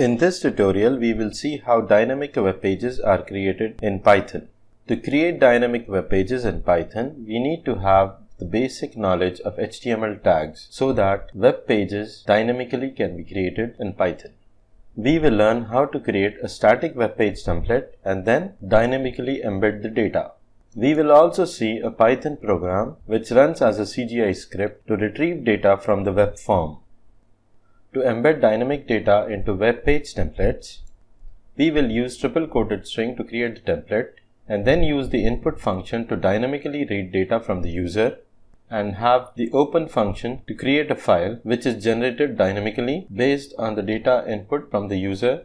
In this tutorial, we will see how dynamic web pages are created in Python. To create dynamic web pages in Python, we need to have the basic knowledge of HTML tags so that web pages dynamically can be created in Python. We will learn how to create a static web page template and then dynamically embed the data. We will also see a Python program which runs as a CGI script to retrieve data from the web form. To embed dynamic data into web page templates, we will use triple quoted string to create the template and then use the input function to dynamically read data from the user and have the open function to create a file which is generated dynamically based on the data input from the user.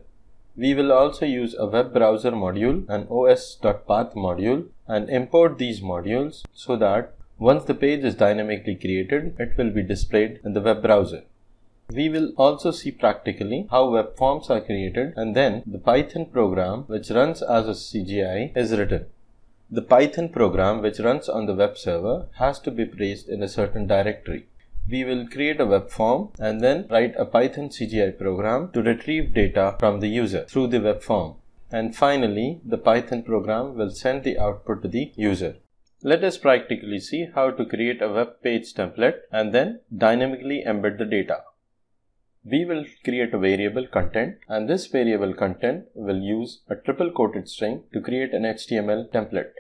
We will also use a web browser module and os.path module and import these modules so that once the page is dynamically created, it will be displayed in the web browser. We will also see practically how web forms are created and then the Python program which runs as a CGI is written. The Python program which runs on the web server has to be placed in a certain directory. We will create a web form and then write a Python CGI program to retrieve data from the user through the web form. And finally, the Python program will send the output to the user. Let us practically see how to create a web page template and then dynamically embed the data we will create a variable content and this variable content will use a triple quoted string to create an HTML template.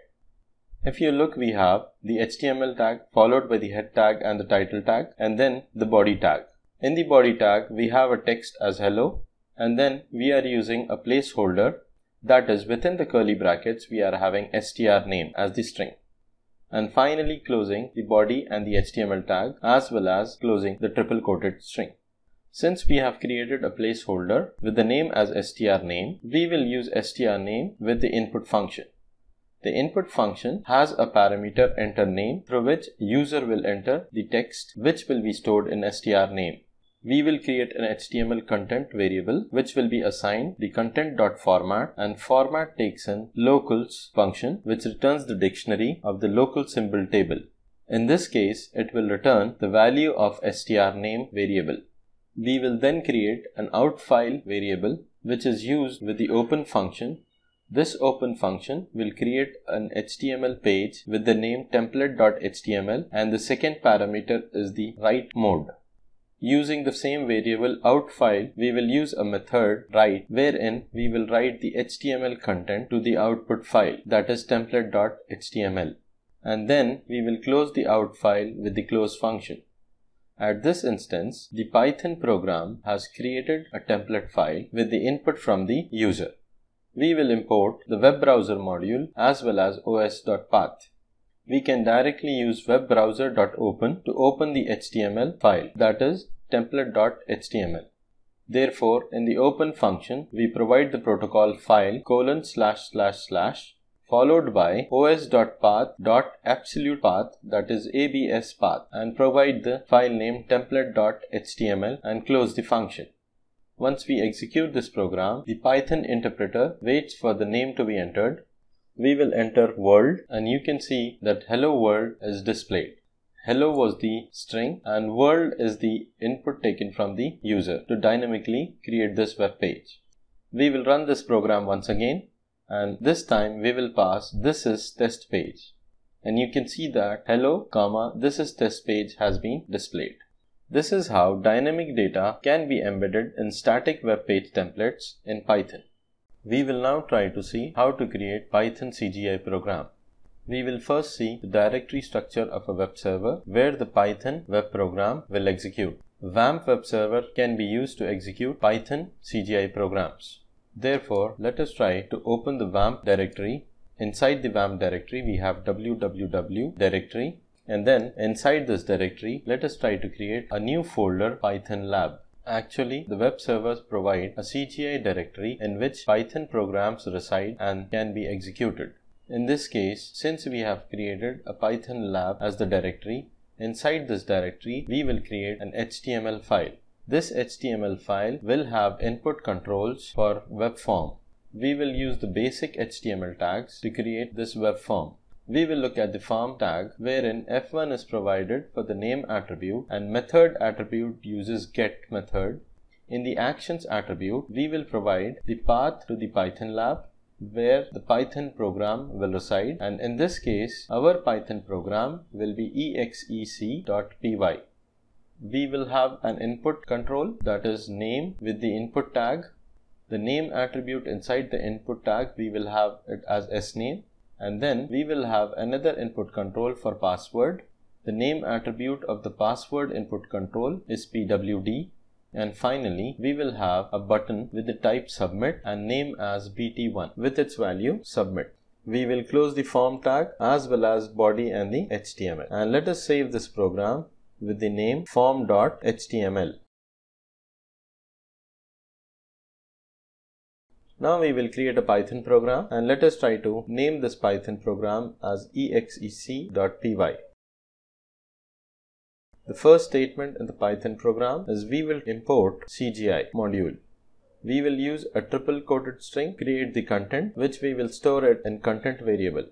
If you look, we have the HTML tag followed by the head tag and the title tag and then the body tag. In the body tag, we have a text as hello and then we are using a placeholder that is within the curly brackets we are having str name as the string and finally closing the body and the HTML tag as well as closing the triple quoted string. Since we have created a placeholder with the name as strname, we will use strname with the input function. The input function has a parameter enter name through which user will enter the text which will be stored in strname. We will create an HTML content variable which will be assigned the content.format and format takes in locals function which returns the dictionary of the local symbol table. In this case, it will return the value of strname variable. We will then create an out file variable which is used with the open function. This open function will create an HTML page with the name template.html and the second parameter is the write mode. Using the same variable out file, we will use a method write wherein we will write the HTML content to the output file that is template.html and then we will close the out file with the close function. At this instance, the Python program has created a template file with the input from the user. We will import the web browser module as well as os.path. We can directly use webbrowser.open to open the HTML file that is template.html. Therefore, in the open function, we provide the protocol file colon slash slash slash followed by os.path.absolute path that is abs path and provide the file name template.html and close the function. Once we execute this program, the Python interpreter waits for the name to be entered. We will enter world and you can see that hello world is displayed. Hello was the string and world is the input taken from the user to dynamically create this web page. We will run this program once again and this time we will pass this is test page and you can see that hello comma this is test page has been displayed. This is how dynamic data can be embedded in static web page templates in Python. We will now try to see how to create Python CGI program. We will first see the directory structure of a web server where the Python web program will execute. WAMP web server can be used to execute Python CGI programs. Therefore, let us try to open the WAMP directory. Inside the WAMP directory, we have www directory and then inside this directory, let us try to create a new folder Python lab. Actually, the web servers provide a CGI directory in which Python programs reside and can be executed. In this case, since we have created a Python lab as the directory, inside this directory, we will create an HTML file. This HTML file will have input controls for web form. We will use the basic HTML tags to create this web form. We will look at the form tag wherein f1 is provided for the name attribute and method attribute uses get method. In the actions attribute, we will provide the path to the Python lab where the Python program will reside and in this case our Python program will be exec.py. We will have an input control that is name with the input tag. The name attribute inside the input tag we will have it as sname and then we will have another input control for password. The name attribute of the password input control is pwd and finally, we will have a button with the type submit and name as bt1 with its value submit. We will close the form tag as well as body and the HTML. And let us save this program with the name form.html. Now we will create a Python program and let us try to name this Python program as exec.py. The first statement in the Python program is we will import CGI module. We will use a triple quoted string create the content which we will store it in content variable.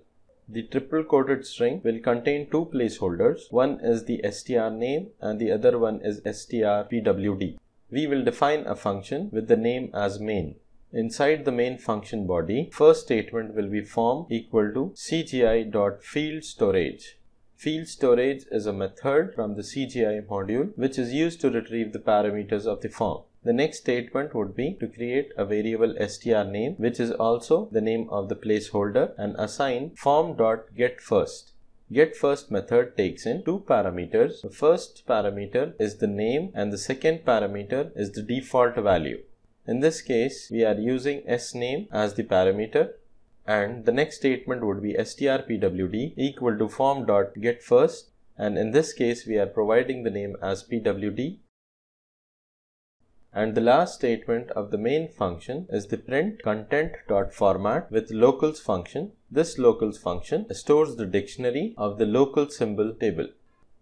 The triple quoted string will contain two placeholders. One is the str name and the other one is strpwd. We will define a function with the name as main. Inside the main function body, first statement will be form equal to cgi.fieldStorage. Field storage is a method from the CGI module which is used to retrieve the parameters of the form. The next statement would be to create a variable str name which is also the name of the placeholder and assign form.getFirst. GetFirst method takes in two parameters. The first parameter is the name and the second parameter is the default value. In this case, we are using sname as the parameter and the next statement would be strpwd equal to form dot get first and in this case we are providing the name as pwd and the last statement of the main function is the print content dot format with locals function this locals function stores the dictionary of the local symbol table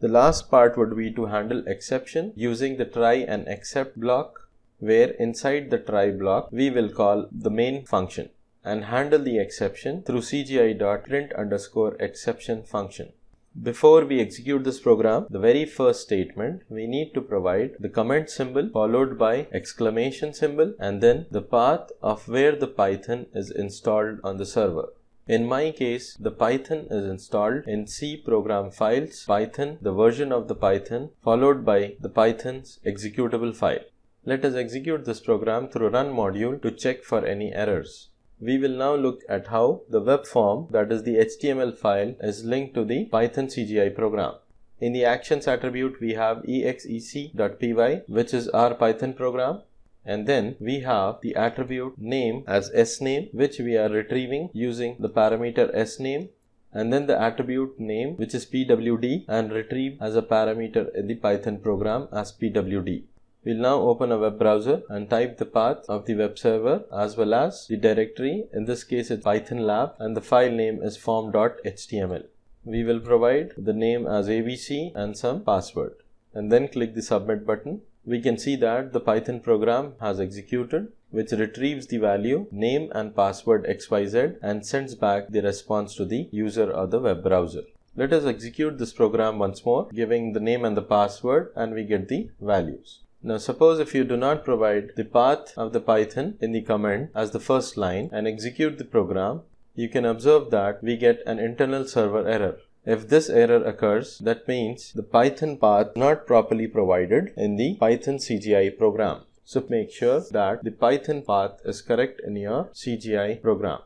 the last part would be to handle exception using the try and except block where inside the try block we will call the main function and handle the exception through cgi.print underscore exception function. Before we execute this program, the very first statement, we need to provide the comment symbol followed by exclamation symbol and then the path of where the Python is installed on the server. In my case, the Python is installed in C program files, Python, the version of the Python, followed by the Python's executable file. Let us execute this program through run module to check for any errors we will now look at how the web form, that is the HTML file, is linked to the Python CGI program. In the actions attribute, we have exec.py, which is our Python program. And then we have the attribute name as sname, which we are retrieving using the parameter sname. And then the attribute name, which is pwd, and retrieve as a parameter in the Python program as pwd. We'll now open a web browser and type the path of the web server as well as the directory. In this case, it's Python lab and the file name is form.html. We will provide the name as ABC and some password and then click the submit button. We can see that the Python program has executed which retrieves the value name and password xyz and sends back the response to the user or the web browser. Let us execute this program once more giving the name and the password and we get the values. Now suppose if you do not provide the path of the Python in the command as the first line and execute the program, you can observe that we get an internal server error. If this error occurs, that means the Python path not properly provided in the Python CGI program. So make sure that the Python path is correct in your CGI program.